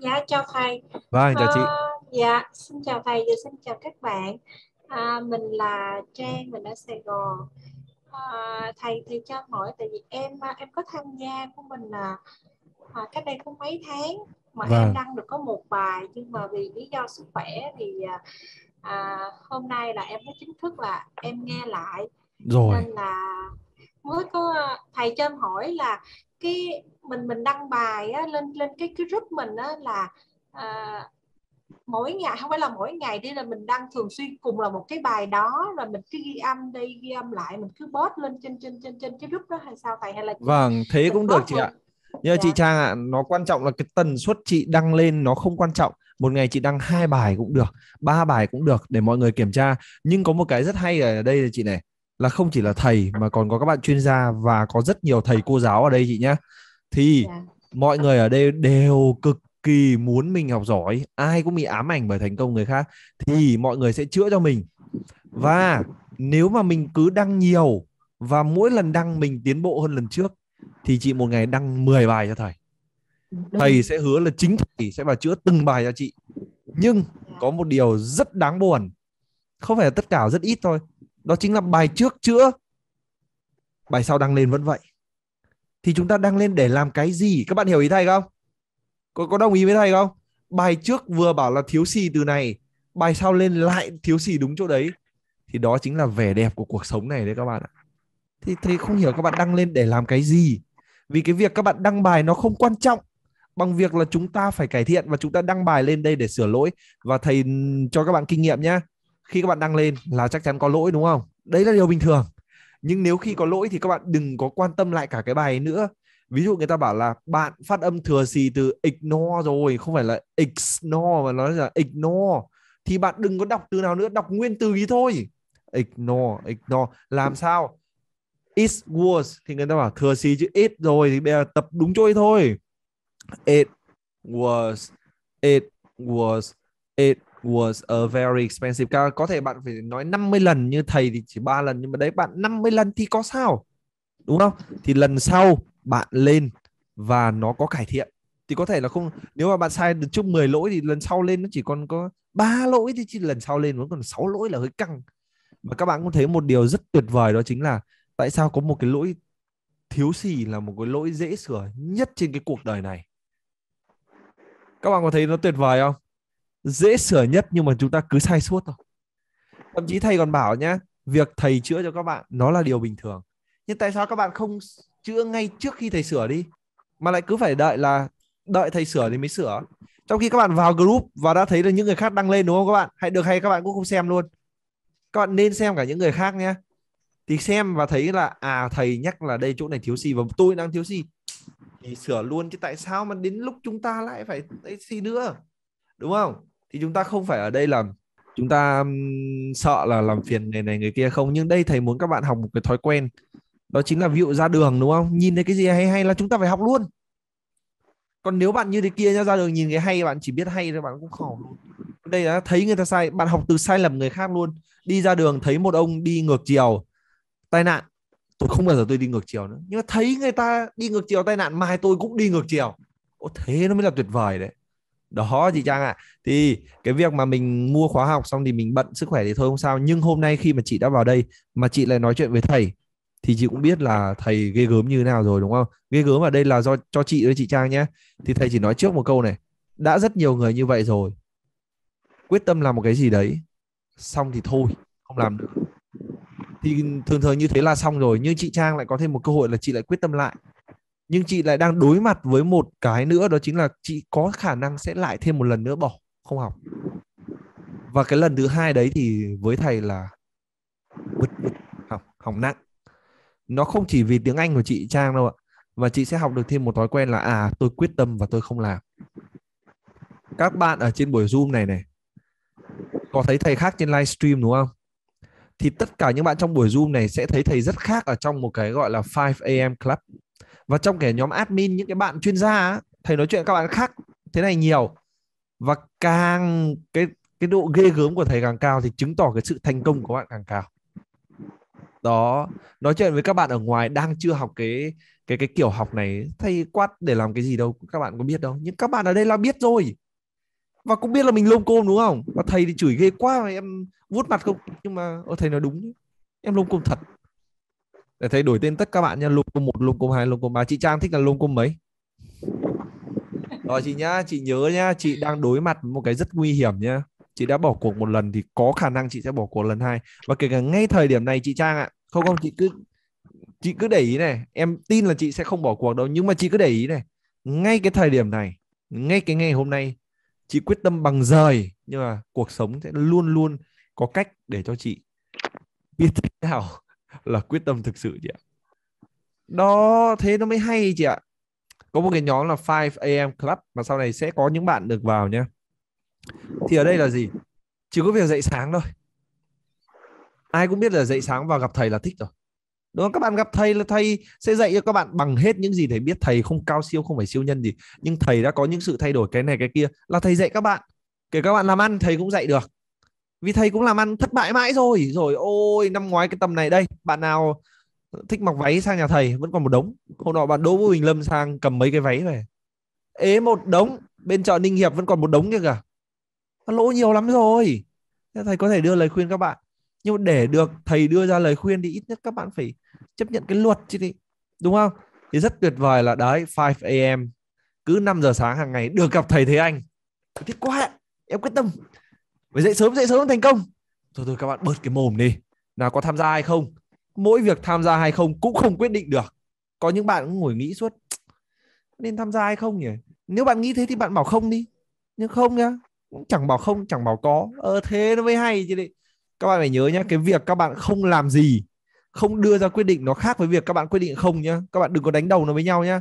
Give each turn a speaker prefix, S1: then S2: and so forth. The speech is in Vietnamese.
S1: Dạ chào thầy.
S2: Vâng, chào chị.
S1: Ờ, dạ xin chào thầy và xin chào các bạn. À, mình là Trang, mình ở Sài Gòn. À, thầy thì cho hỏi tại vì em em có tham gia của mình là à, cách đây có mấy tháng mà
S2: Vâng.
S1: em đăng được có một bài nhưng mà vì lý do sức khỏe thì à, à, hôm nay là em mới chính thức là em nghe lại
S2: Rồi,
S1: nên là mới có thầy cho em hỏi là cái mình mình đăng bài á, lên lên cái cái group mình á, là à, mỗi ngày không phải là mỗi ngày đi là mình đăng thường xuyên cùng là một cái bài đó rồi mình cứ ghi âm đi ghi âm lại mình cứ post lên trên trên trên trên cái group đó hay sao thầy hay là
S2: vâng, thế cũng được chị ạ. Nhưng mà chị
S1: Dạ.
S2: Trang ạ, nó quan trọng là cái tần suất chị đăng lên nó không quan trọng. Một ngày chị đăng hai bài cũng được, ba bài cũng được để mọi người kiểm tra. Nhưng có một cái rất hay ở đây là chị này, là không chỉ là thầy mà còn có các bạn chuyên gia và có rất nhiều thầy cô giáo ở đây chị nhé. Thì
S1: Dạ.
S2: mọi người ở đây đều cực kỳ muốn mình học giỏi, ai cũng bị ám ảnh bởi thành công người khác thì mọi người sẽ chữa cho mình. Và nếu mà mình cứ đăng nhiều và mỗi lần đăng mình tiến bộ hơn lần trước thì chị một ngày đăng 10 bài cho thầy. Thầy sẽ hứa là chính thầy sẽ vào chữa từng bài cho chị. Nhưng có một điều rất đáng buồn. Không phải là tất cả rất ít thôi. Đó chính là bài trước chữa. Bài sau đăng lên vẫn vậy. Thì chúng ta đăng lên để làm cái gì? Các bạn hiểu ý thầy không? Có có đồng ý với thầy không? Bài trước vừa bảo là thiếu xì từ này, bài sau lên lại thiếu xì đúng chỗ đấy. Thì đó chính là vẻ đẹp của cuộc sống này đấy các bạn ạ. Thì thầy không hiểu các bạn đăng lên để làm cái gì. Vì cái việc các bạn đăng bài nó không quan trọng bằng việc là chúng ta phải cải thiện và chúng ta đăng bài lên đây để sửa lỗi và thầy cho các bạn kinh nghiệm nhé khi các bạn đăng lên là chắc chắn có lỗi, đúng không? Đấy là điều bình thường. Nhưng nếu khi có lỗi thì các bạn đừng có quan tâm lại cả cái bài ấy nữa. Ví dụ người ta bảo là bạn phát âm thừa xì từ ignore rồi, không phải là ignore mà nói là ignore. Thì bạn đừng có đọc từ nào nữa, đọc nguyên từ ý thôi. Ignore ignore. Làm sao? It was. Thì người ta bảo thừa xì chữ it rồi thì bây giờ tập đúng chỗ thôi. It was it was, it was a very expensive car. Có thể bạn phải nói 50 lần như thầy thì chỉ ba lần, nhưng mà đấy, bạn 50 lần thì có sao? Đúng không? Thì lần sau bạn lên và nó có cải thiện. Thì có thể là không, nếu mà bạn sai được chút 10 lỗi thì lần sau lên nó chỉ còn có ba lỗi thì chỉ lần sau lên vẫn còn 6 lỗi là hơi căng. Và các bạn cũng thấy một điều rất tuyệt vời đó chính là tại sao có một cái lỗi thiếu xì là một cái lỗi dễ sửa nhất trên cái cuộc đời này. Các bạn có thấy nó tuyệt vời không? Dễ sửa nhất nhưng mà chúng ta cứ sai suốt thôi. Thậm chí thầy còn bảo nhá, việc thầy chữa cho các bạn nó là điều bình thường. Nhưng tại sao các bạn không chữa ngay trước khi thầy sửa đi? Mà lại cứ phải đợi là đợi thầy sửa thì mới sửa. Trong khi các bạn vào group và đã thấy được những người khác đăng lên đúng không các bạn? Hãy được hay các bạn cũng không xem luôn. Các bạn nên xem cả những người khác nhé thì xem và thấy là à thầy nhắc là đây chỗ này thiếu gì và tôi đang thiếu gì thì sửa luôn chứ tại sao mà đến lúc chúng ta lại phải ấy nữa? Đúng không? Thì chúng ta không phải ở đây là chúng ta sợ là làm phiền người này người kia không. Nhưng đây thầy muốn các bạn học một cái thói quen. Đó chính là ví dụ ra đường đúng không? Nhìn thấy cái gì hay hay là chúng ta phải học luôn. Còn nếu bạn như thế kia nhá ra đường nhìn cái hay bạn chỉ biết hay thôi bạn cũng không luôn. Đây là thấy người ta sai bạn học từ sai lầm người khác luôn. Đi ra đường thấy một ông đi ngược chiều tai nạn. Tôi không bao giờ tôi đi ngược chiều nữa. Nhưng mà thấy người ta đi ngược chiều tai nạn mai tôi cũng đi ngược chiều. Ồ, thế nó mới là tuyệt vời đấy đó, chị Trang ạ. Thì cái việc mà mình mua khóa học xong thì mình bận sức khỏe thì thôi không sao. Nhưng hôm nay khi mà chị đã vào đây mà chị lại nói chuyện với thầy, thì chị cũng biết là thầy ghê gớm như thế nào rồi, đúng không? Ghê gớm ở đây là do, cho chị với chị Trang nhé. Thì thầy chỉ nói trước một câu này. Đã rất nhiều người như vậy rồi. Quyết tâm làm một cái gì đấy, xong thì thôi, không làm được thì thường thường như thế là xong rồi. Nhưng chị Trang lại có thêm một cơ hội là chị lại quyết tâm lại nhưng chị lại đang đối mặt với một cái nữa, đó chính là chị có khả năng sẽ lại thêm một lần nữa bỏ, không học. Và cái lần thứ hai đấy thì với thầy là bứt bứt học học nặng. Nó không chỉ vì tiếng Anh của chị Trang đâu ạ và chị sẽ học được thêm một thói quen là à tôi quyết tâm và tôi không làm. Các bạn ở trên buổi zoom này này, có thấy thầy khác trên livestream đúng không? Thì tất cả những bạn trong buổi zoom này sẽ thấy thầy rất khác ở trong một cái gọi là 5 am club và trong cái nhóm admin, những cái bạn chuyên gia thầy nói chuyện các bạn khác thế này nhiều. Và càng, cái cái độ ghê gớm của thầy càng cao thì chứng tỏ cái sự thành công của bạn càng cao. Đó, nói chuyện với các bạn ở ngoài đang chưa học cái cái cái kiểu học này, thầy quát để làm cái gì đâu, các bạn có biết đâu. Nhưng các bạn ở đây là biết rồi. Và cũng biết là mình lông côm đúng không? Và thầy thì chửi ghê quá mà em vuốt mặt không? Nhưng mà ở thầy nói đúng em lông côm thật để thầy đổi tên tất các bạn nha lông một lông cung hai lông cung ba. Chị trang thích là lông cung mấy? Rồi chị nhá, chị nhớ nhá, chị đang đối mặt với một cái rất nguy hiểm nhá. Chị đã bỏ cuộc một lần thì có khả năng chị sẽ bỏ cuộc lần hai. Và kể cả ngay thời điểm này, chị trang ạ, không không, chị cứ chị cứ để ý này. Em tin là chị sẽ không bỏ cuộc đâu, nhưng mà chị cứ để ý này. Ngay cái thời điểm này, ngay cái ngày hôm nay, chị quyết tâm bằng rời, nhưng mà cuộc sống sẽ luôn luôn có cách để cho chị biết thế nào là quyết tâm thực sự chị ạ. Đó, thế nó mới hay chị ạ. Có một cái nhóm là 5 am club mà sau này sẽ có những bạn được vào nhé thì ở đây là gì? Chỉ có việc dậy sáng thôi. Ai cũng biết là dậy sáng và gặp thầy là thích rồi. Đúng không? Các bạn gặp thầy là thầy sẽ dạy cho các bạn bằng hết những gì thầy biết. Thầy không cao siêu, không phải siêu nhân gì. Nhưng thầy đã có những sự thay đổi, cái này, cái kia là thầy dạy các bạn. Kể các bạn làm ăn, thầy cũng dạy được vì thầy cũng làm ăn thất bại mãi rồi. Rồi, ôi, năm ngoái cái tầm này đây, bạn nào thích mặc váy sang nhà thầy vẫn còn một đống. Hôm nọ bạn Đỗ Vũ Bình Lâm sang cầm mấy cái váy về. Ế, một đống. Bên chợ Ninh Hiệp vẫn còn một đống kia cả lỗ nhiều lắm rồi. Thầy có thể đưa lời khuyên các bạn. Nhưng mà để được thầy đưa ra lời khuyên thì ít nhất các bạn phải chấp nhận cái luật chứ đi. Đúng không? Thì rất tuyệt vời là, đấy 5 am cứ 5 giờ sáng hàng ngày được gặp thầy thế anh. Thích quá. Em quyết tâm phải dậy sớm dậy sớm thành công. Thôi thôi các bạn bớt cái mồm đi. Nào có tham gia hay không? Mỗi việc tham gia hay không cũng không quyết định được. Có những bạn cũng ngồi nghĩ suốt nên tham gia hay không nhỉ? Nếu bạn nghĩ thế thì bạn bảo không đi. Nhưng không nhá, cũng chẳng bảo không, chẳng bảo có. Ờ thế nó mới hay chứ đi. Các bạn phải nhớ nhá, cái việc các bạn không làm gì, không đưa ra quyết định nó khác với việc các bạn quyết định không nhá. Các bạn đừng có đánh đầu nó với nhau nhá.